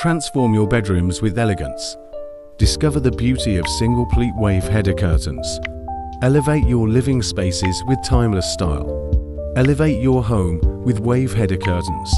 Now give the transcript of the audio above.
Transform your bedrooms with elegance. Discover the beauty of single pleat wave header curtains. Elevate your living spaces with timeless style. Elevate your home with wave header curtains.